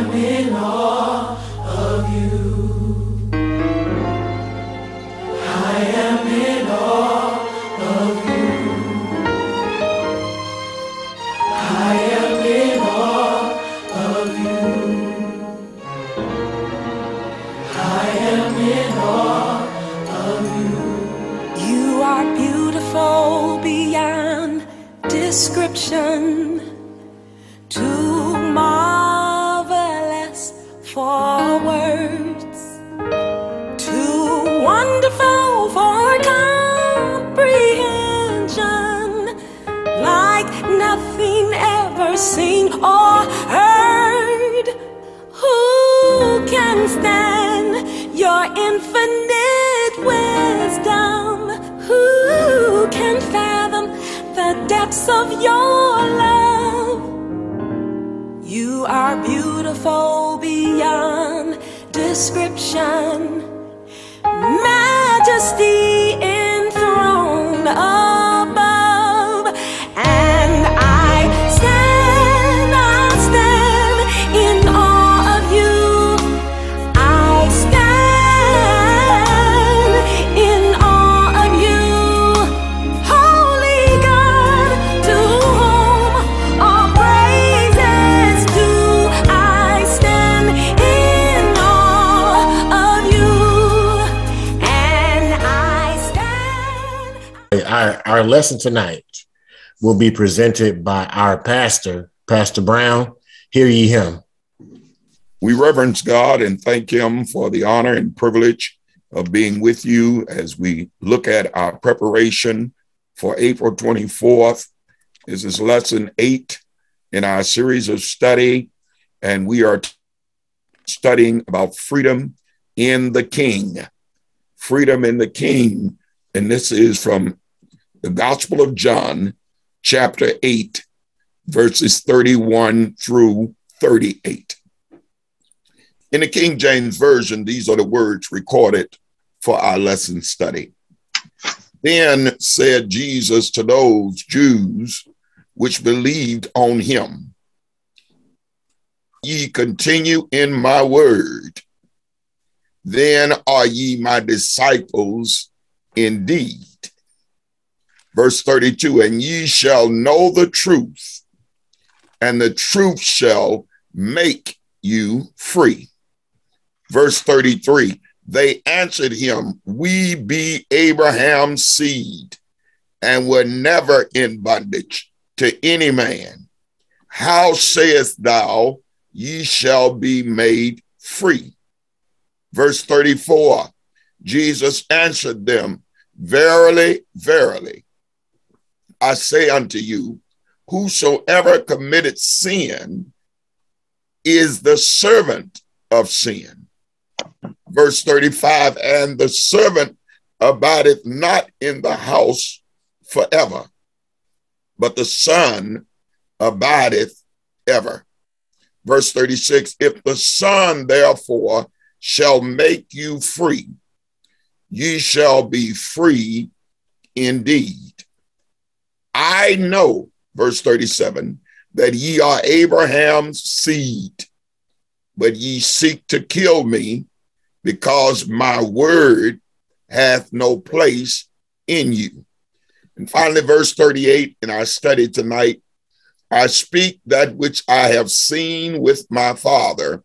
am in awe of you. I am in awe of you. I am in awe of you. I am in awe of you. You are beautiful beyond description, depths of your love? You are beautiful beyond description, majesty enthroned Our, lesson tonight will be presented by our pastor, Pastor Brown. Hear ye him. We reverence God and thank Him for the honor and privilege of being with you as we look at our preparation for April 24th. This is lesson eight in our series of study, and we are studying about freedom in the King. Freedom in the King. And this is from the Gospel of John, chapter 8, verses 31 through 38. In the King James Version, these are the words recorded for our lesson study. Then said Jesus to those Jews which believed on him, Ye continue in my word, then are ye my disciples indeed. Verse 32 And ye shall know the truth, and the truth shall make you free. Verse 33 They answered him, We be Abraham's seed, and were never in bondage to any man. How sayest thou, Ye shall be made free? Verse 34 Jesus answered them, Verily, verily, I say unto you, whosoever committed sin is the servant of sin. Verse 35 And the servant abideth not in the house forever, but the son abideth ever. Verse 36 If the son therefore shall make you free, ye shall be free indeed. I know, verse 37, that ye are Abraham's seed, but ye seek to kill me because my word hath no place in you. And finally, verse 38 in our study tonight I speak that which I have seen with my father,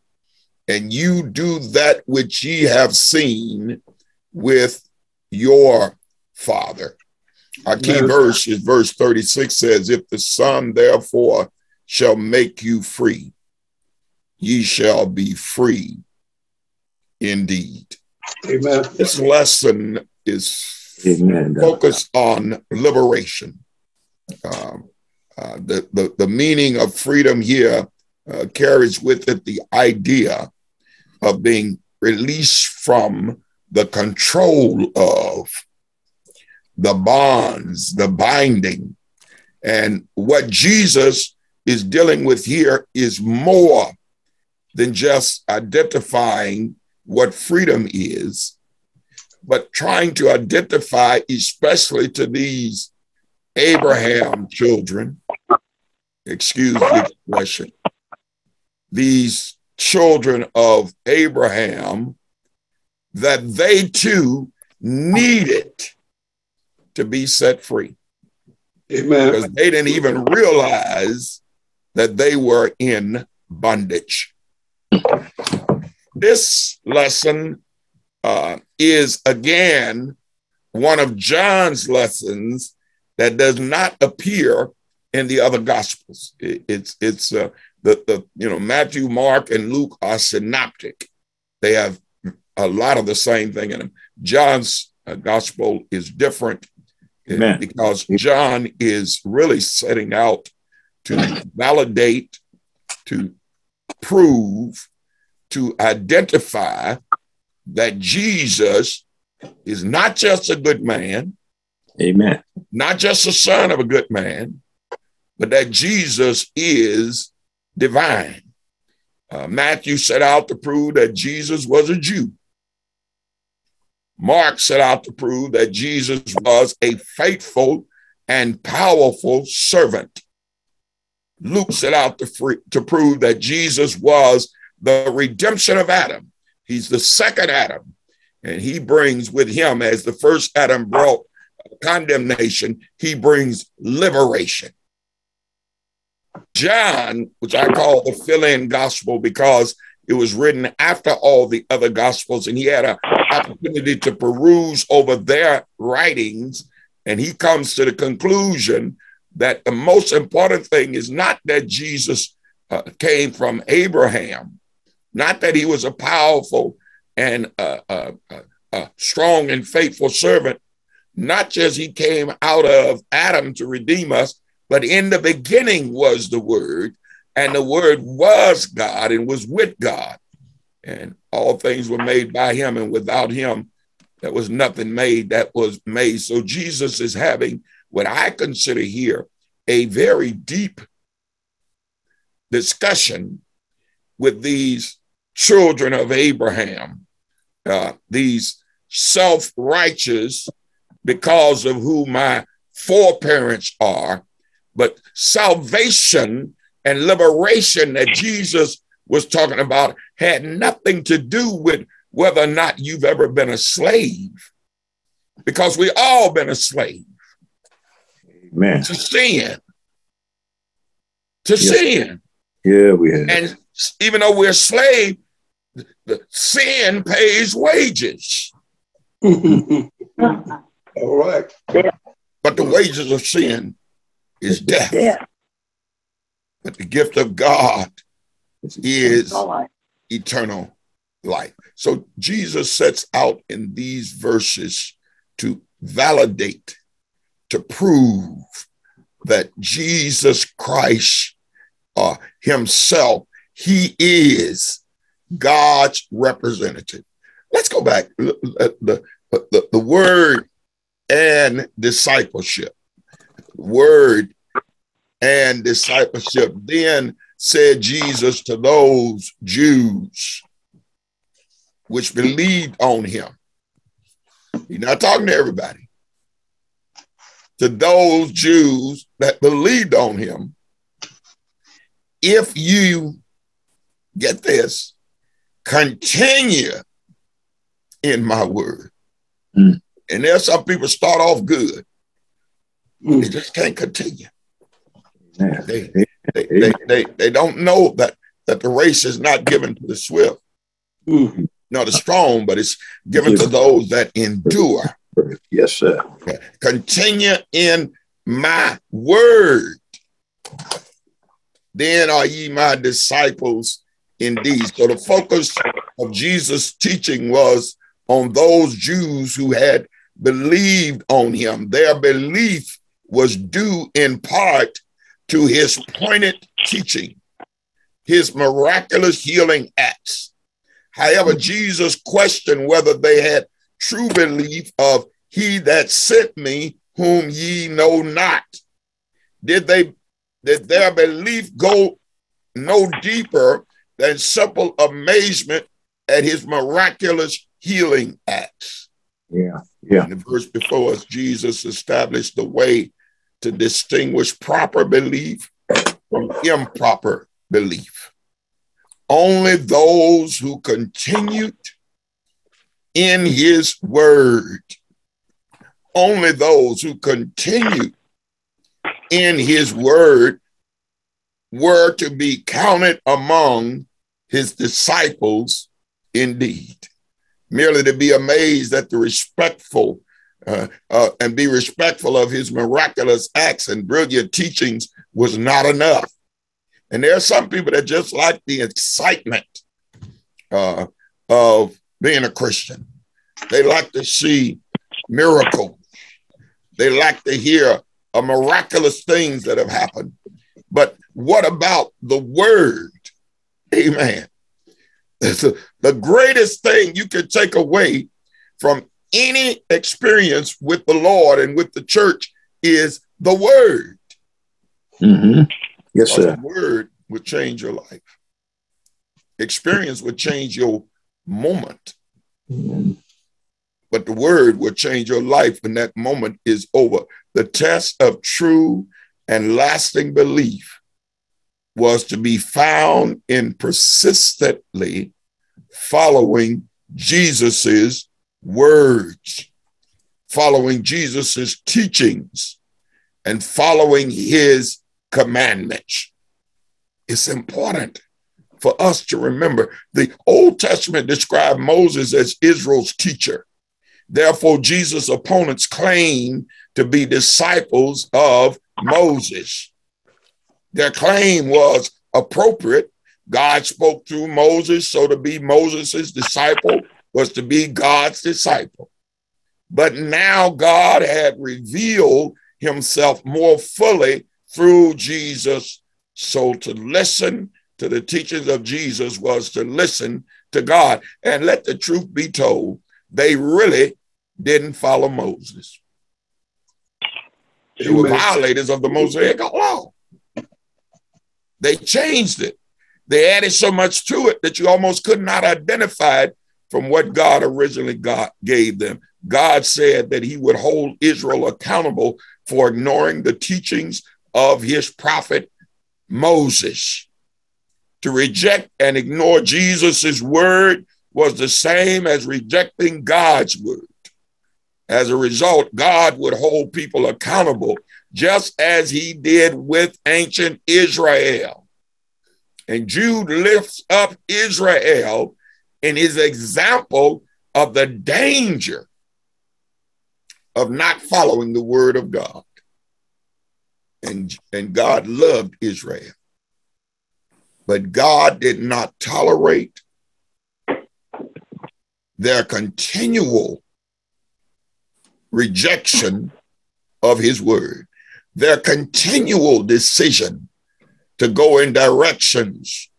and you do that which ye have seen with your father. Our key Yes. verse is verse 36 says, If the Son therefore shall make you free, ye shall be free indeed. Amen. This lesson is Amen. focused on liberation. Um, uh, the, the, the meaning of freedom here uh, carries with it the idea of being released from the control of the bonds, the binding. And what Jesus is dealing with here is more than just identifying what freedom is, but trying to identify, especially to these Abraham children, excuse the expression, these children of Abraham that they too needed to be set free Amen. because they didn't even realize that they were in bondage. This lesson uh, is again one of John's lessons that does not appear in the other gospels. It- it's it's uh, the the you know Matthew, Mark, and Luke are synoptic. They have a lot of the same thing in them. John's uh, gospel is different Amen. because John is really setting out to validate, to prove, to identify that Jesus is not just a good man, Amen. not just a son of a good man, but that Jesus is divine. Uh, Matthew set out to prove that Jesus was a Jew. Mark set out to prove that Jesus was a faithful and powerful servant. Luke set out to, free, to prove that Jesus was the redemption of Adam. He's the second Adam, and he brings with him, as the first Adam brought condemnation, he brings liberation. John, which I call the fill in gospel because it was written after all the other gospels, and he had an opportunity to peruse over their writings. And he comes to the conclusion that the most important thing is not that Jesus uh, came from Abraham, not that he was a powerful and uh, uh, uh, uh, strong and faithful servant, not just he came out of Adam to redeem us, but in the beginning was the Word, and the Word was God and was with God. And all things were made by him, and without him, there was nothing made that was made. So Jesus is having what I consider here a very deep discussion with these children of Abraham, uh, these self righteous because of who my foreparents are, but salvation and liberation that Jesus was talking about had nothing to do with whether or not you've ever been a slave, because we all been a slave Amen. to sin, to Yes. sin, Yeah, we have. and even though we're a slave, the sin pays wages, All right. but the wages of sin is death. Yeah. But the gift of God is eternal life. So Jesus sets out in these verses to validate, to prove that Jesus Christ uh, himself, he is God's representative. Let's go back. The, the, the, the word and discipleship. Word and discipleship. Then said Jesus to those Jews which believed on him. He's not talking to everybody. To those Jews that believed on him, if you get this, continue in my word. Mm. And there's some people start off good, they Mm. just can't continue. Amen. They, they, they, they, they don't know that, that the race is not given to the swift, not the strong, but it's given to those that endure. Yes, sir. Continue in my word. Then are ye my disciples indeed. So the focus of Jesus' teaching was on those Jews who had believed on him. Their belief was due in part to his pointed teaching, his miraculous healing acts. However, Jesus questioned whether they had true belief of he that sent me, whom ye know not. Did they did their belief go no deeper than simple amazement at his miraculous healing acts? Yeah. Yeah. In the verse before us, Jesus established the way to distinguish proper belief from improper belief. only those who continued in his word, only those who continued in his word were to be counted among his disciples indeed. Merely to be amazed at the respectful uh, uh, and be respectful of his miraculous acts and brilliant teachings was not enough. And there are some people that just like the excitement uh, of being a Christian. They like to see miracles. They like to hear a miraculous things that have happened. But what about the word? Amen. the greatest thing you can take away from any experience with the Lord and with the church is the word. Mm-hmm. Yes, sir. The word would change your life. Experience would change your moment. Mm-hmm. But the word will change your life when that moment is over. The test of true and lasting belief was to be found in persistently following Jesus's words, following Jesus's teachings, and following his commandments. It's important for us to remember the Old Testament described Moses as Israel's teacher. Therefore, Jesus' opponents claim to be disciples of Moses. Their claim was appropriate. God spoke through Moses, so to be Moses' disciple was to be God's disciple. But now God had revealed himself more fully through Jesus. So to listen to the teachings of Jesus was to listen to God. And let the truth be told, they really didn't follow Moses. They were violators of the Mosaic law. They changed it. They added so much to it that you almost could not identify it from what God originally got, gave them. God said that he would hold Israel accountable for ignoring the teachings of his prophet Moses. To reject and ignore Jesus' word was the same as rejecting God's word. As a result, God would hold people accountable just as he did with ancient Israel. And Jude lifts up Israel in his example of the danger of not following the word of God. And, and God loved Israel. But God did not tolerate their continual rejection of his word, their continual decision to go in directions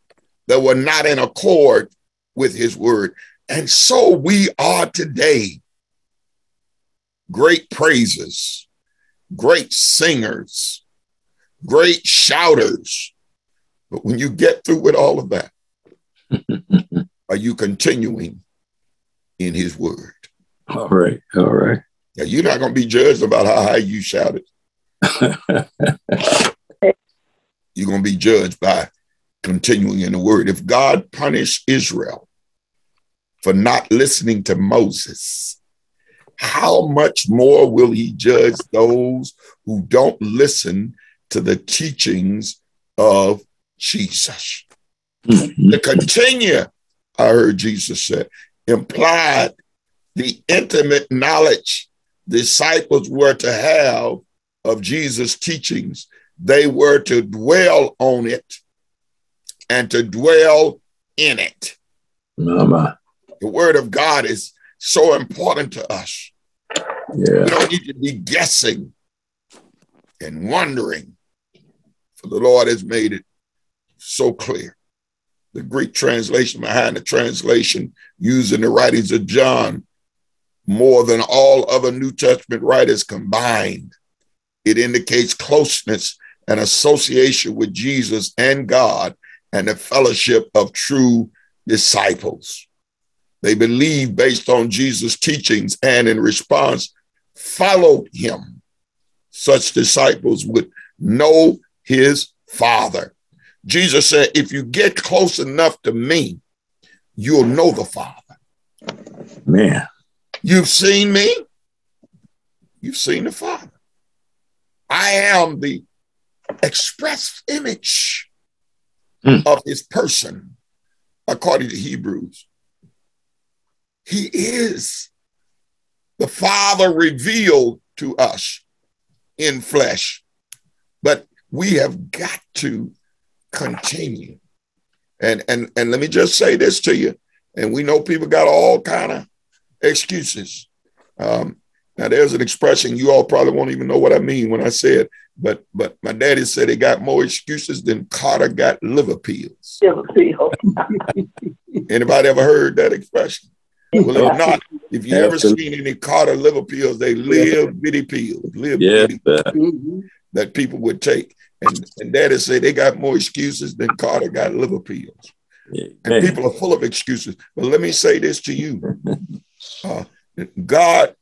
that were not in accord with his word. And so we are today. Great praises, great singers, great shouters. But when you get through with all of that, are you continuing in his word? All right. All right. Now, you're not going to be judged about how high you shouted. you're going to be judged by continuing in the word. If God punished Israel for not listening to Moses, how much more will he judge those who don't listen to the teachings of Jesus? Mhm. To continue, I heard Jesus say, implied the intimate knowledge disciples were to have of Jesus' teachings. They were to dwell on it and to dwell in it. Mama. The word of God is so important to us. Yeah. We don't need to be guessing and wondering, for the Lord has made it so clear. The Greek translation behind the translation used in the writings of John, more than all other New Testament writers combined, it indicates closeness and association with Jesus and God and the fellowship of true disciples. They believed based on Jesus' teachings and in response followed him. Such disciples would know his Father. Jesus said, if you get close enough to me, you'll know the Father. Man. You've seen me, you've seen the Father. I am the express image Hmm. of his person, according to Hebrews. He is the Father revealed to us in flesh, but we have got to continue. And and and let me just say this to you. And we know people got all kind of excuses. Um, now there's an expression you all probably won't even know what I mean when I say it, but but my daddy said he got more excuses than Carter got liver pills. liver pills. Anybody ever heard that expression? Well, if not, if you ever seen any Carter liver pills, they live bitty pills, live Yes, bitty. Mhm. that people would take. And, and daddy said they got more excuses than Carter got liver pills. And people are full of excuses. But let me say this to you uh, God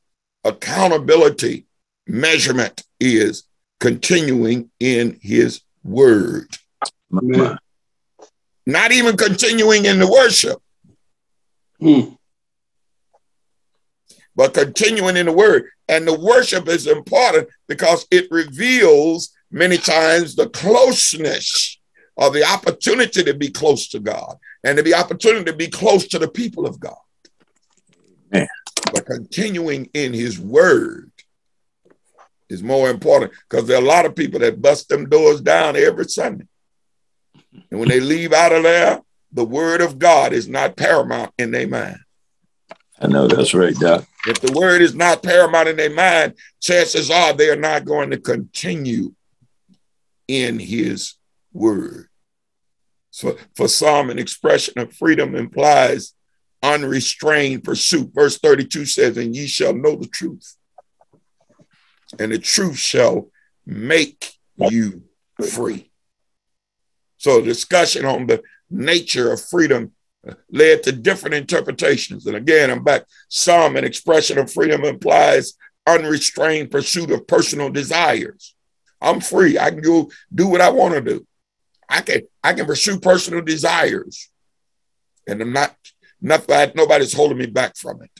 accountability measurement is continuing in his word, not even continuing in the worship, Hmm. But continuing in the word. And the worship is important because it reveals many times the closeness or the opportunity to be close to God and to be opportunity to be close to the people of God. Amen. But continuing in his word is more important because there are a lot of people that bust them doors down every Sunday. And when they leave out of there, the word of God is not paramount in their mind. I know that's right, Doc. If the word is not paramount in their mind, chances are they are not going to continue in his word. So for some, an expression of freedom implies unrestrained pursuit. Verse 32 says, And ye shall know the truth, and the truth shall make you free. So, discussion on the nature of freedom led to different interpretations. And again, I'm back. Some, an expression of freedom implies unrestrained pursuit of personal desires. I'm free. I can go do what I want to do. I can I can pursue personal desires, and I'm not nothing. Nobody's holding me back from it.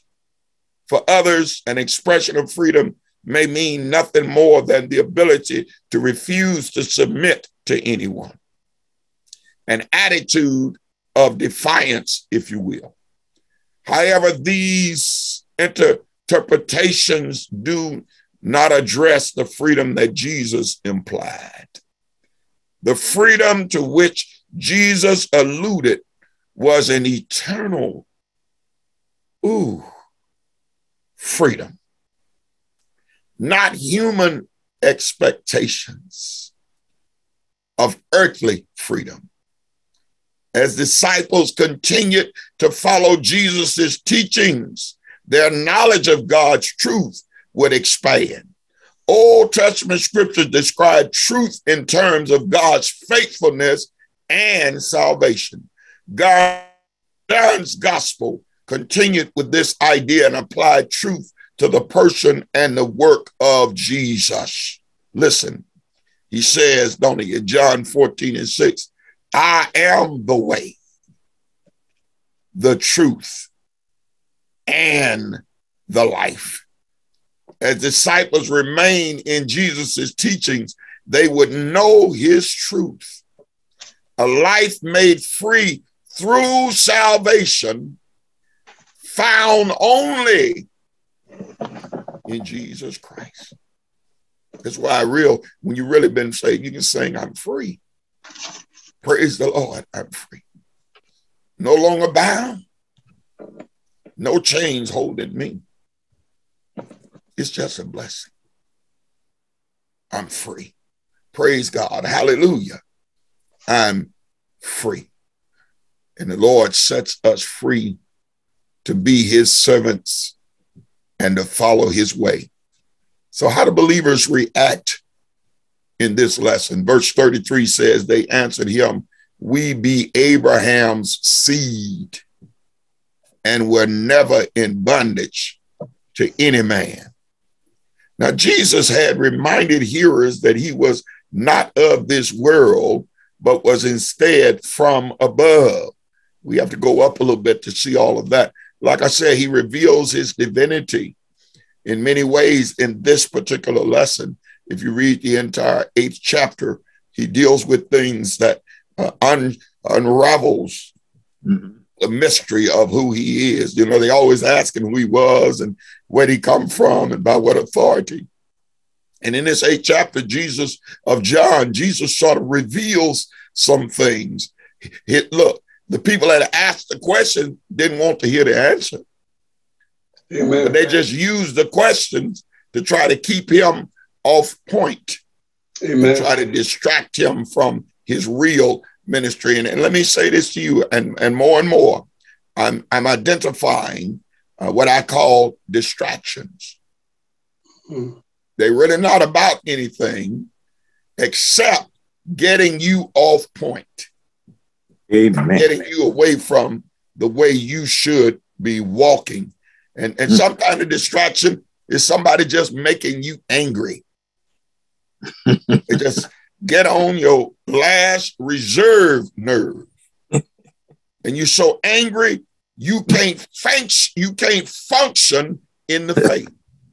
For others, an expression of freedom may mean nothing more than the ability to refuse to submit to anyone. An attitude of defiance, if you will. However, these interpretations do not address the freedom that Jesus implied. The freedom to which Jesus alluded was an eternal, ooh, freedom, not human expectations of earthly freedom. As disciples continued to follow Jesus' teachings, their knowledge of God's truth would expand. Old Testament scriptures describe truth in terms of God's faithfulness and salvation. God's gospel continued with this idea and applied truth to the person and the work of Jesus. Listen, he says, don't he, John 14 and 6, I am the way, the truth, and the life. As disciples remain in Jesus' teachings, they would know his truth. A life made free through salvation, found only in Jesus Christ. That's why I real when you really been saved, you can sing, I'm free. Praise the Lord, I'm free. No longer bound, no chains holding me. It's just a blessing. I'm free. Praise God. Hallelujah. I'm free. And the Lord sets us free to be his servants and to follow his way. So, how do believers react in this lesson? Verse 33 says, They answered him, We be Abraham's seed and were never in bondage to any man. Now, Jesus had reminded hearers that he was not of this world, but was instead from above. We have to go up a little bit to see all of that. Like I said, he reveals his divinity in many ways in this particular lesson. If you read the entire eighth chapter, he deals with things that uh, un- unravels Mhm. the mystery of who he is. You know, they always ask him who he was and where he come from and by what authority. And in this eighth chapter, Jesus of John, Jesus sort of reveals some things. It, look, the people that asked the question didn't want to hear the answer, Amen. but they just used the questions to try to keep him off point, to try to distract him from his real ministry. And, and let me say this to you, and, and more and more, I'm, I'm identifying uh, what I call distractions. Mm. They're really not about anything except getting you off point, Amen. getting you away from the way you should be walking. And, and Hmm. some kind of distraction is somebody just making you angry. They just get on your last reserve nerve. And you're so angry, you can't function, you can't function in the faith.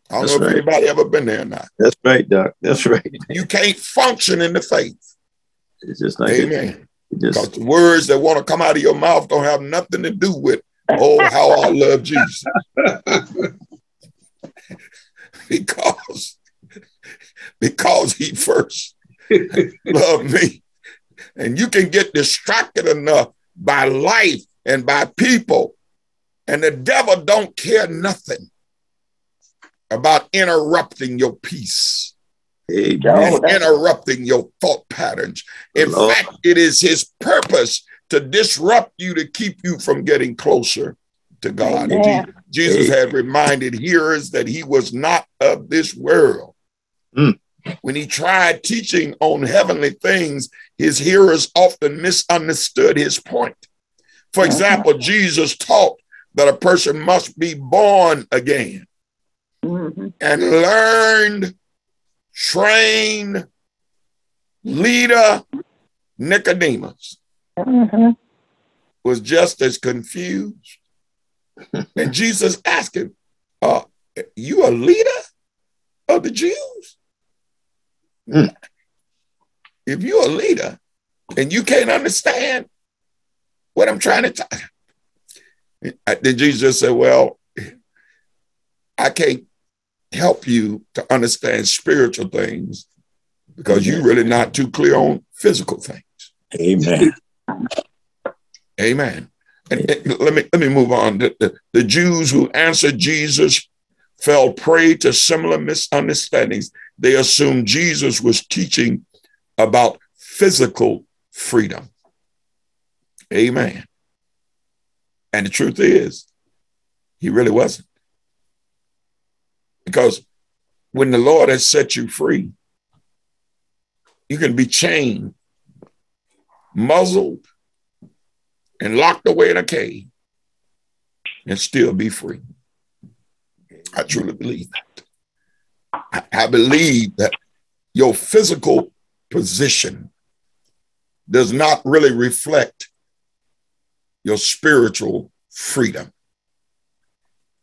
I don't That's know if right. anybody ever been there or not. That's right, Doc. That's right. You can't function in the faith. It's just like Amen. Because just the words that want to come out of your mouth don't have nothing to do with, oh, how I love Jesus. because, because he first loved me. And you can get distracted enough by life and by people. And the devil don't care nothing about interrupting your peace and interrupting your thought patterns. In Lord. fact, it is his purpose to disrupt you to keep you from getting closer to God. Je- Jesus had reminded hearers that he was not of this world. Mm. When he tried teaching on heavenly things, his hearers often misunderstood his point. For example, Jesus taught that a person must be born again Mhm. and learned, trained leader Nicodemus Mhm. was just as confused. and Jesus asked him, uh, You a leader of the Jews? Mm. If you're a leader and you can't understand what I'm trying to tell then Jesus said, Well, I can't help you to understand spiritual things because you're really not too clear on physical things. Amen. Amen. And, and let me let me move on. The, the, the Jews who answered Jesus fell prey to similar misunderstandings. They assumed Jesus was teaching about physical freedom. Amen. And the truth is, he really wasn't. Because when the Lord has set you free, you can be chained, muzzled, and locked away in a cave and still be free. I truly believe that. I, believe that your physical position does not really reflect your spiritual freedom.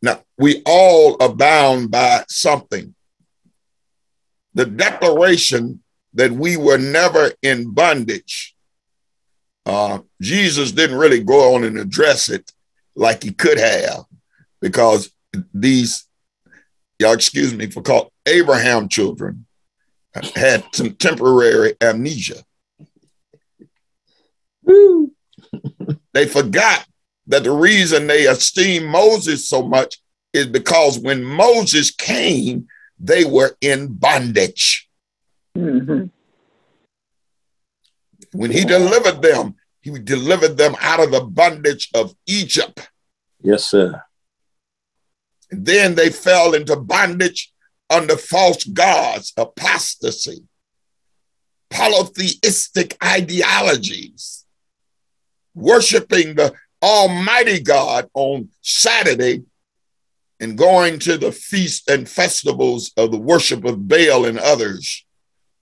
Now, we all are bound by something. The declaration that we were never in bondage uh, Jesus didn't really go on and address it like he could have, because these, y'all excuse me for call Abraham children had some temporary amnesia. they forgot that the reason they esteemed Moses so much is because when Moses came, they were in bondage. Mhm. When he delivered them, he delivered them out of the bondage of Egypt. Yes, sir. Then they fell into bondage under false gods, apostasy, polytheistic ideologies, worshiping the Almighty God on Saturday and going to the feasts and festivals of the worship of Baal and others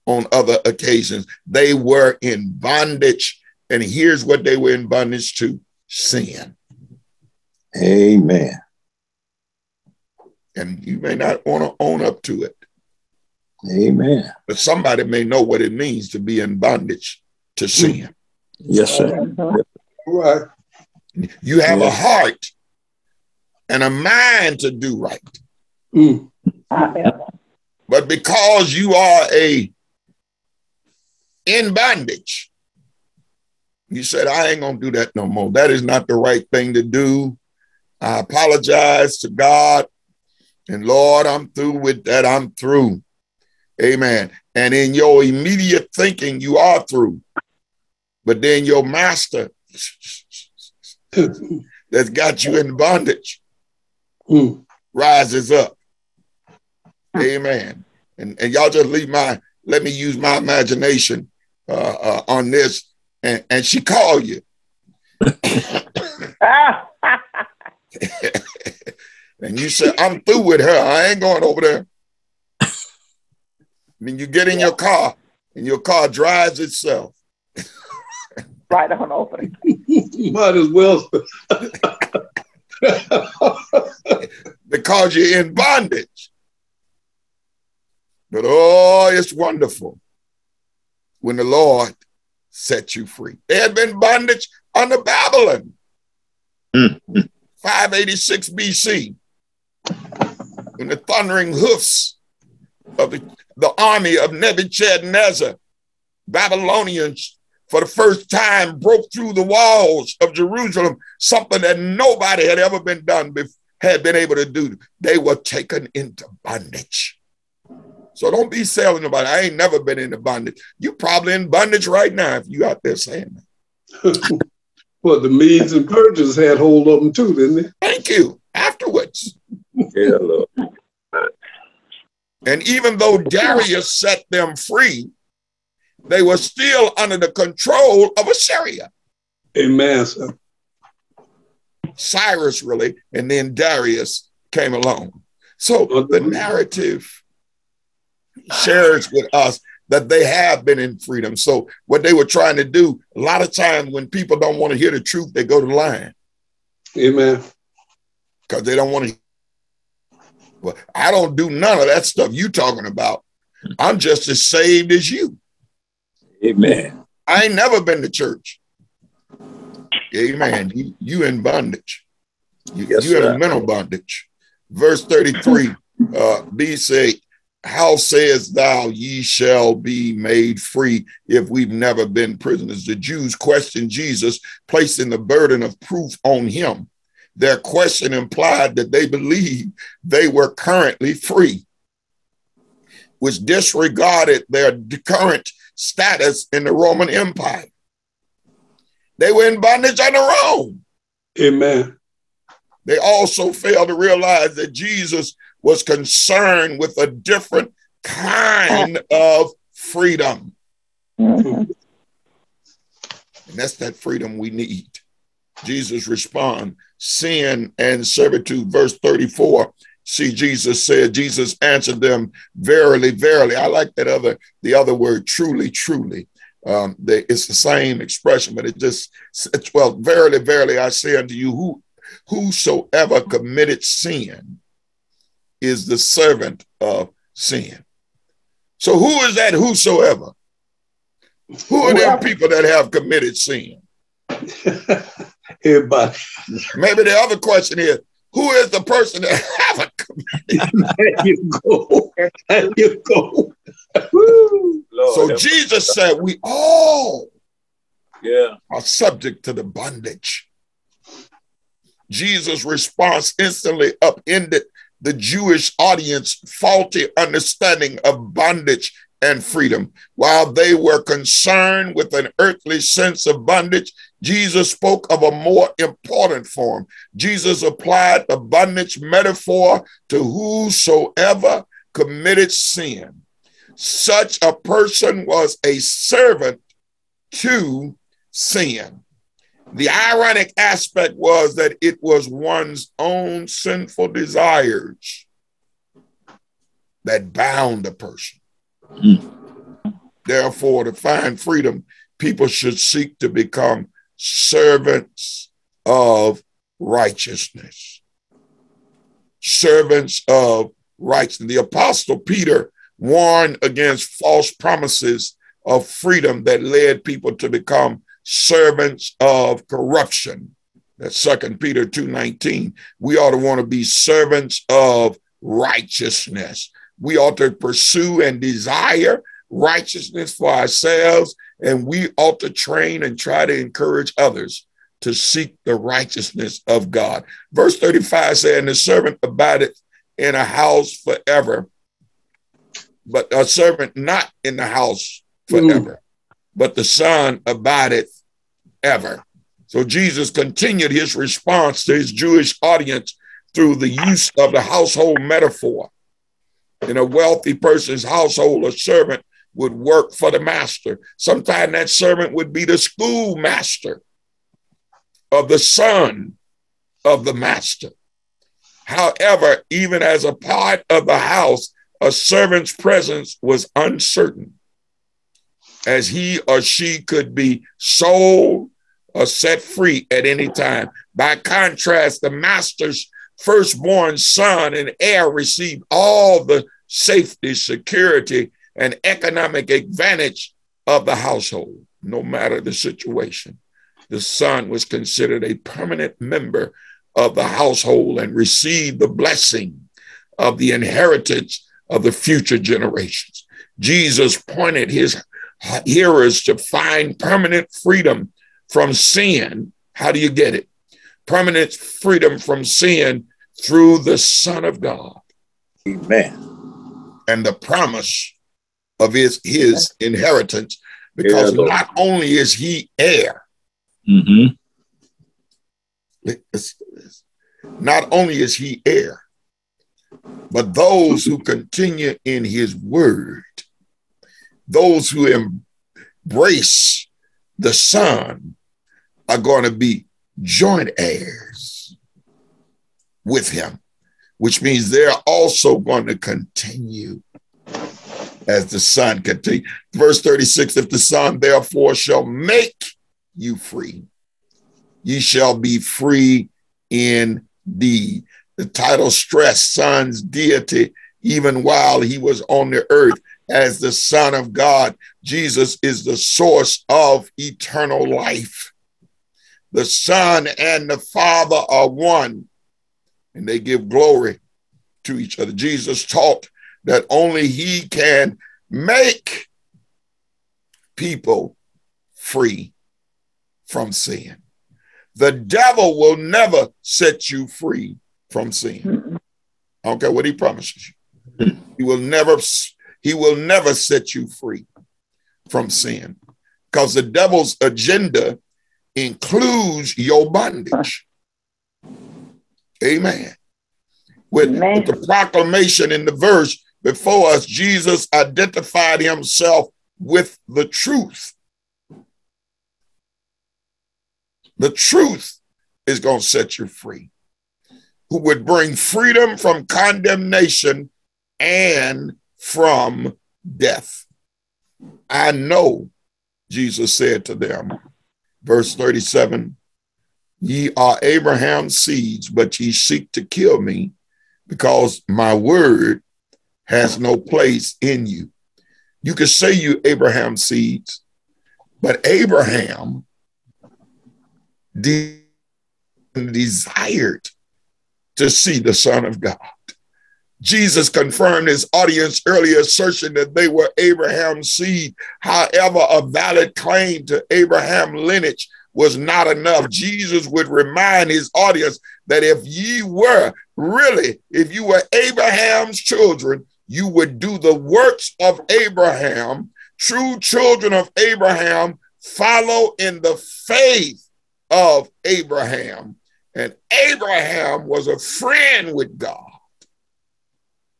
on other occasions. They were in bondage, and here's what they were in bondage to sin. Amen. And you may not want to own up to it, Amen. but somebody may know what it means to be in bondage to sin. Yes, sir. Right. You have a heart and a mind to do right. Mm. But because you are a in bondage, you said, I ain't gonna do that no more. That is not the right thing to do. I apologize to God. And Lord, I'm through with that. I'm through. Amen. And in your immediate thinking, you are through. But then your master that's got you in bondage Mm. rises up. Amen. And, and y'all just leave my, let me use my imagination uh, uh, on this. And, and she called you. and you said, I'm through with her. I ain't going over there. Then you get in your car and your car drives itself. right on over. Might as well. because you're in bondage. But oh, it's wonderful when the Lord set you free. They had been bondage under Babylon, Mm. 586 BC, when the thundering hoofs of the, the army of Nebuchadnezzar, Babylonians, for the first time broke through the walls of Jerusalem, something that nobody had ever been done before, had been able to do. They were taken into bondage. So don't be selling about it. I ain't never been into bondage. You probably in bondage right now if you out there saying that. Well, the Medes and Persians had hold of them too, didn't they? Thank you. Afterwards. Yeah, Lord. And even though Darius set them free, they were still under the control of Assyria. Amen. Sir. Cyrus really, and then Darius came along. So the narrative shares with us that they have been in freedom. So what they were trying to do, a lot of times when people don't want to hear the truth, they go to lying Amen. because they don't want to. Well, I don't do none of that stuff you talking about. I'm just as saved as you. Amen. I ain't never been to church. Amen. You, you in bondage. You, Yes, you in a mental bondage. Verse 33, uh, B say, How sayest thou ye shall be made free if we've never been prisoners? The Jews questioned Jesus, placing the burden of proof on him. Their question implied that they believed they were currently free, which disregarded their current status in the Roman Empire. They were in bondage under Rome. Amen. They also failed to realize that Jesus was concerned with a different kind of freedom. Mhm. And that's that freedom we need. Jesus respond, sin and servitude. Verse 34. See, Jesus said, Jesus answered them, verily, verily. I like that other, the other word, truly, truly. Um, they, it's the same expression, but it just, it's, well, verily, verily, I say unto you, who whosoever committed sin is the servant of sin. So who is that whosoever? Who are them people that have committed sin? Everybody. Maybe the other question is, who is the person that have a committed? There you go. There you go. Lord, So help- Jesus said, we all yeah. are subject to the bondage. Jesus' response instantly upended the Jewish audience faulty understanding of bondage and freedom. While they were concerned with an earthly sense of bondage, Jesus spoke of a more important form. Jesus applied the bondage metaphor to whosoever committed sin. Such a person was a servant to sin. The ironic aspect was that it was one's own sinful desires that bound a person. Therefore, to find freedom, people should seek to become servants of righteousness. Servants of righteousness. The apostle Peter warned against false promises of freedom that led people to become servants of corruption. That's Second Peter 2:19. We ought to want to be servants of righteousness. We ought to pursue and desire righteousness for ourselves, and we ought to train and try to encourage others to seek the righteousness of God. Verse 35 says, And the servant abideth in a house forever, but a servant not in the house forever, but the son abideth ever. So Jesus continued his response to his Jewish audience through the use of the household metaphor. In a wealthy person's household, a servant would work for the master. Sometimes that servant would be the schoolmaster of the son of the master. However, even as a part of the house, a servant's presence was uncertain, as he or she could be sold or set free at any time. By contrast, the master's firstborn son and heir received all the safety, security, and economic advantage of the household, no matter the situation. The son was considered a permanent member of the household and received the blessing of the inheritance of the future generations. Jesus pointed his hearers to find permanent freedom from sin. How do you get it? Permanent freedom from sin through the Son of God. Amen. And the promise of his, his inheritance, because Yeah, not only is he heir, Mm-hmm. not only is he heir, but those who continue in his word, those who embrace the Son, are going to be joint heirs with him, which means they're also going to continue as the Son continues. Verse 36 If the Son therefore shall make you free, ye shall be free indeed. The title stressed Son's deity even while he was on the earth as the Son of God. Jesus is the source of eternal life. The Son and the Father are one, and they give glory to each other. Jesus taught that only he can make people free from sin. The devil will never set you free from sin. I don't care what he promises you. He will never he will never set you free from sin because the devil's agenda includes your bondage. Amen. With, Amen. with the proclamation in the verse before us, Jesus identified himself with the truth. The truth is going to set you free, who would bring freedom from condemnation and from death. I know, Jesus said to them, verse 37 Ye are Abraham's seeds, but ye seek to kill me because my word has no place in you. You could say you Abraham's seeds, but Abraham de- desired to see the Son of God. Jesus confirmed his audience earlier assertion that they were Abraham's seed. However, a valid claim to Abraham lineage was not enough. Jesus would remind his audience that if ye were really, if you were Abraham's children, you would do the works of Abraham. True children of Abraham follow in the faith of Abraham. And Abraham was a friend with God.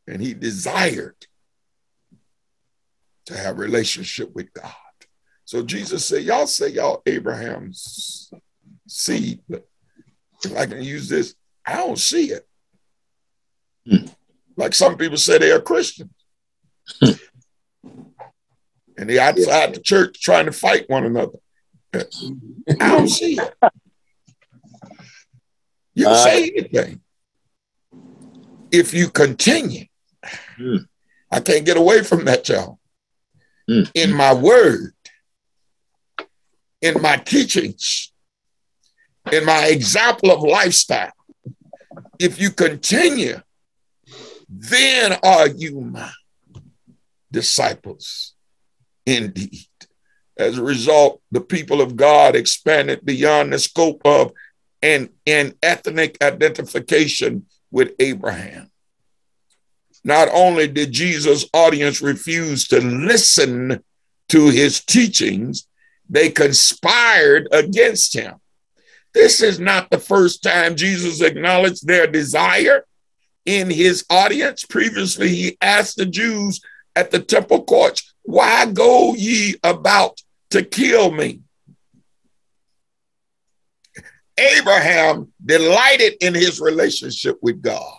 And he desired to have relationship with God. So Jesus said, Y'all say y'all Abraham's seed, but if I can use this, I don't see it. Hmm. Like some people say they are Christians. and they outside the church trying to fight one another. I don't see it. You can Uh, say anything. If you continue, Hmm. I can't get away from that, y'all. Hmm. In my word, in my teachings, in my example of lifestyle, if you continue, then are you my disciples indeed. As a result, the people of God expanded beyond the scope of an, an ethnic identification with Abraham. Not only did Jesus' audience refuse to listen to his teachings, they conspired against him. This is not the first time Jesus acknowledged their desire in his audience. Previously, he asked the Jews at the temple courts, Why go ye about to kill me? Abraham delighted in his relationship with God.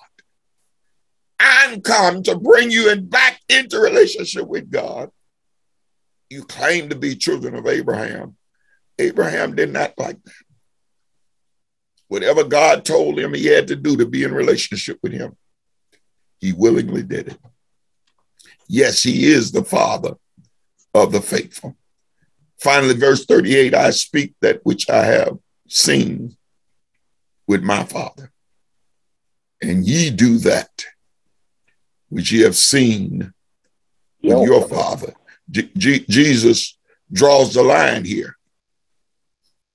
I'm come to bring you in back into relationship with God. You claim to be children of Abraham. Abraham did not like that. Whatever God told him he had to do to be in relationship with him, he willingly did it. Yes, he is the father of the faithful. Finally, verse 38 I speak that which I have seen with my father, and ye do that which ye have seen with your father. Jesus draws the line here.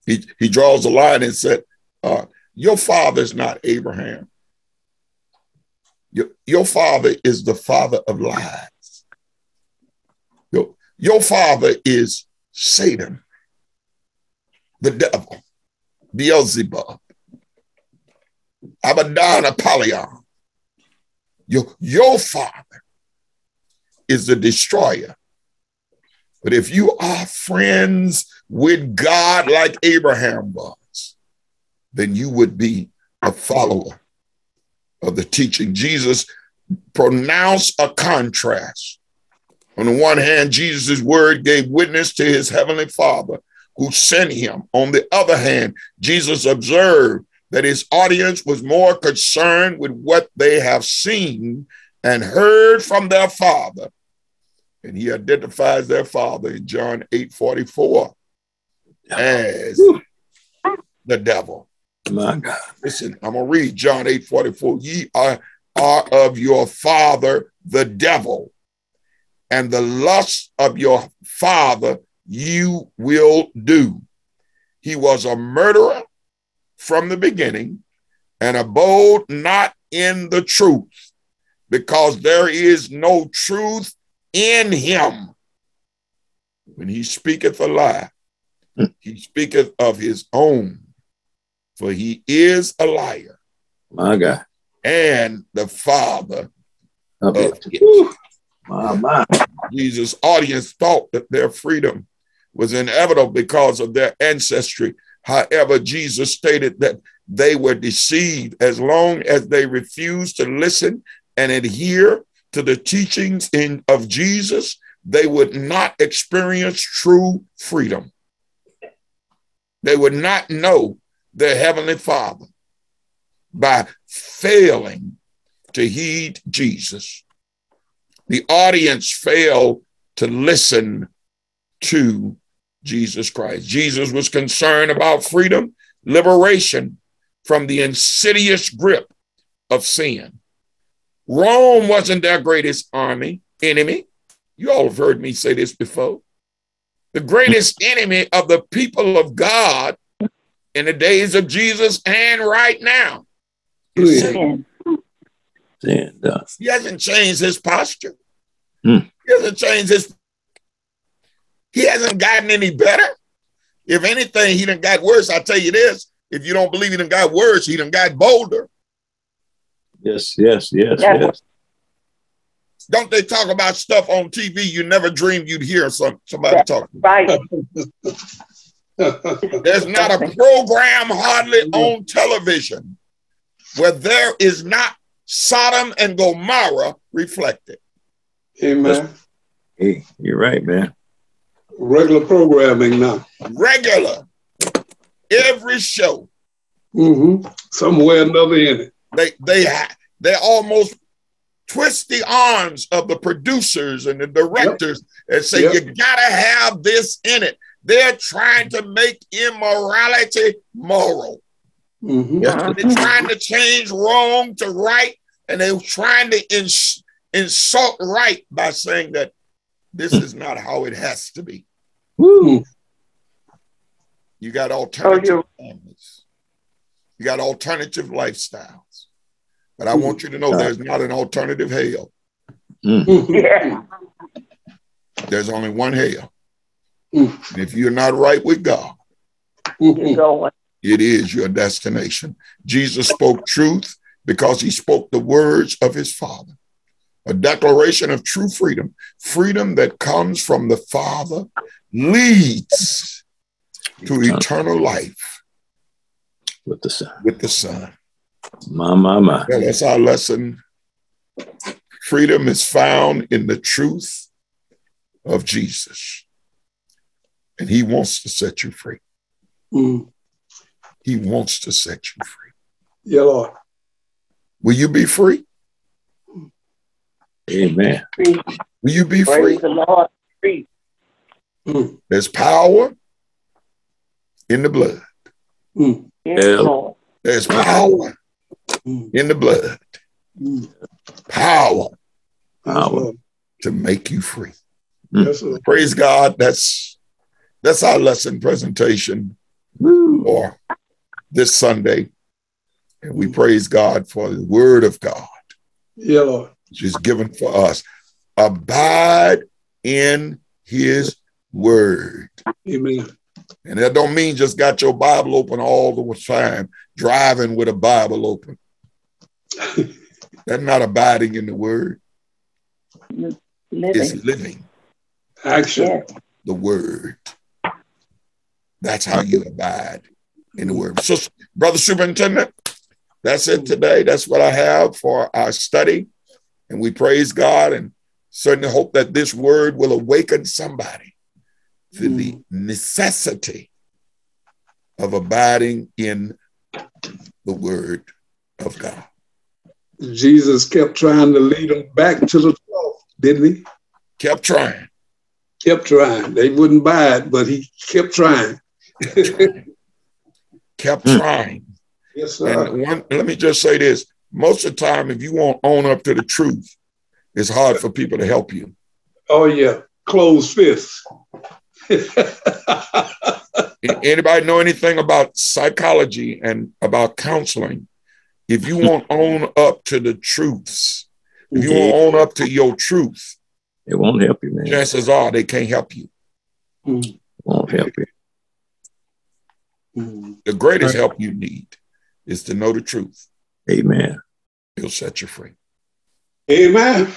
He, he draws the line and said, uh, Your is not Abraham. Your, your father is the father of lies. Your, your father is Satan, the devil, Beelzebub, Abaddon, Apollyon. Your, your father is the destroyer. But if you are friends with God like Abraham was, then you would be a follower of the teaching. Jesus pronounced a contrast. On the one hand, Jesus' word gave witness to his heavenly Father who sent him. On the other hand, Jesus observed that his audience was more concerned with what they have seen and heard from their Father. And he identifies their Father in John 8 44 as the devil. My God. Listen, I'm gonna read John 8 44. Ye are, are of your father the devil, and the lust of your father you will do. He was a murderer from the beginning and abode not in the truth, because there is no truth in him. When he speaketh a lie, he speaketh of his own for he is a liar My God. and the father Of it. My, my. Jesus' audience thought that their freedom was inevitable because of their ancestry. However, Jesus stated that they were deceived as long as they refused to listen and adhere to the teachings in, of Jesus, they would not experience true freedom. They would not know their heavenly father by failing to heed Jesus. The audience failed to listen to Jesus Christ. Jesus was concerned about freedom, liberation from the insidious grip of sin. Rome wasn't their greatest army enemy. You all have heard me say this before. The greatest enemy of the people of God in the days of Jesus and right now. is Satan. Amen. Sin done. He hasn't changed his posture. Hmm. He hasn't changed his. He hasn't gotten any better. If anything, he done got worse. I tell you this: if you don't believe he done got worse, he done got bolder. Yes, yes, yes, Yes. yes. Don't they talk about stuff on TV you never dreamed you'd hear some somebody Yeah. talk? Right. There's not a program hardly on television where there is not Sodom and Gomorrah reflected. Amen. Hey, you're right, man. Regular programming now. regular. Every show, Mm-hmm. Somewhere another in it. they they they almost twist the arms of the producers and the directors and say Yep. you gotta have this in it. They're trying to make immorality moral. Mm-hmm. They're trying to change wrong to right, and they're trying to ins- insult right by saying that this is not how it has to be. Woo. You got alternative oh, you're- families. You got alternative lifestyles. But I want you to know uh. there's not an alternative hell. Mm. Yeah. There's only one hell. Mm. And if you're not right with God, You're mm-hmm. it is your destination. Jesus spoke truth because he spoke the words of his Father. A declaration of true freedom, freedom that comes from the Father, leads to eternal life With the Son. with the Son. My, my, my. Well, that's our lesson. Freedom is found in the truth of Jesus. And he wants to set you free. Mm. He wants to set you free. Yeah, Lord. Will you be free? Amen. Free. Will you be Praise free? the Lord. Free. Mm. There's power in the blood. Mm. Yes, Lord. There's power Mm. in the blood. Mm. Power Power. To make you free. Yes, Lord. Praise God. That's that's our lesson presentation Woo. for this Sunday. And we praise God for the word of God, Yeah, Lord. Which is given for us. Abide in his word. Amen. And that don't mean just got your Bible open all the time, driving with a Bible open. That's not abiding in the word. Living. It's living Action. Yes. the word. That's how you abide in the word. So, Brother Superintendent, that's it mm. today. That's what I have for our study. And we praise God and certainly hope that this word will awaken somebody to the necessity of abiding in the word of God. Jesus kept trying to lead them back to the 12, didn't he? Kept trying. Kept trying. They wouldn't buy it, but he kept trying. Kept Hmm. trying. Yes, sir. And one, let me just say this: most of the time, if you won't own up to the truth, it's hard for people to help you. Oh, yeah. Closed fists. Anybody know anything about psychology and about counseling? If you won't own up to the truths, if you won't own up to your truth, It won't help you, man. Chances are they can't help you. Mm, won't help you. mm. The greatest help you need is to know the truth. Amen. It'll set you free. Amen.